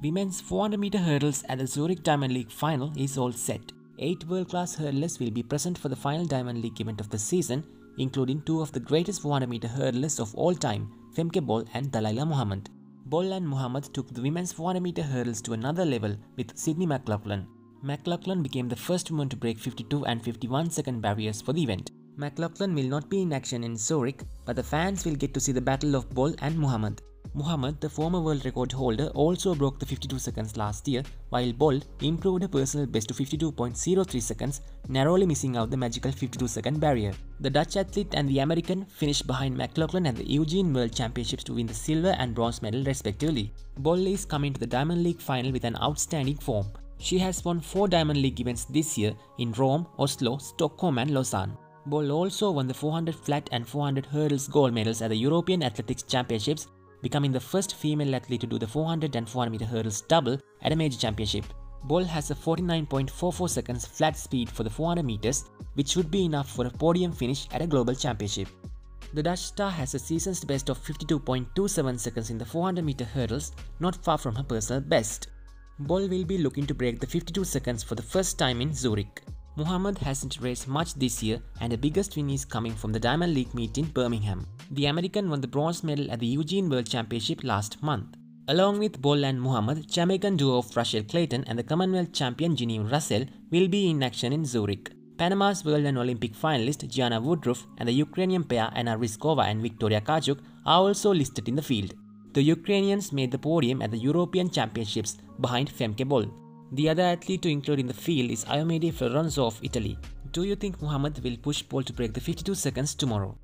Women's 400 meter hurdles at the Zurich Diamond League final is all set. Eight world-class hurdlers will be present for the final Diamond League event of the season, including two of the greatest 400 meter hurdlers of all time, Femke Bol and Dalilah Muhammad. Bol and Muhammad took the women's 400 meter hurdles to another level with Sydney McLaughlin. McLaughlin became the first woman to break 52 and 51 second barriers for the event. McLaughlin will not be in action in Zurich, but the fans will get to see the battle of Bol and Muhammad. Muhammad, the former world record holder, also broke the 52 seconds last year, while Bol improved her personal best to 52.03 seconds, narrowly missing out the magical 52 second barrier. The Dutch athlete and the American finished behind McLaughlin at the Eugene World Championships to win the silver and bronze medal respectively. Bol is coming to the Diamond League final with an outstanding form. She has won four Diamond League events this year in Rome, Oslo, Stockholm and Lausanne. Bol also won the 400 flat and 400 hurdles gold medals at the European Athletics Championships becoming the first female athlete to do the 400 and 400 meter hurdles double at a major championship. Bol has a 49.44 seconds flat speed for the 400 meters, which should be enough for a podium finish at a global championship. The Dutch star has a season's best of 52.27 seconds in the 400 meter hurdles, not far from her personal best. Bol will be looking to break the 52 seconds for the first time in Zurich. Muhammad hasn't raced much this year and the biggest win is coming from the Diamond League meet in Birmingham. The American won the bronze medal at the Eugene World Championship last month. Along with Bol and Muhammad, Jamaican duo of Rushell Clayton and the Commonwealth champion Janieve Russell will be in action in Zurich. Panama's world and Olympic finalist Gianna Woodruff and the Ukrainian pair Anna Ryzhykova and Victoria Tkachuk are also listed in the field. The Ukrainians made the podium at the European Championships behind Femke Bol. The other athlete to include in the field is Ayomide Folorunso of Italy. Do you think Muhammad will push Bol to break the 52 seconds tomorrow?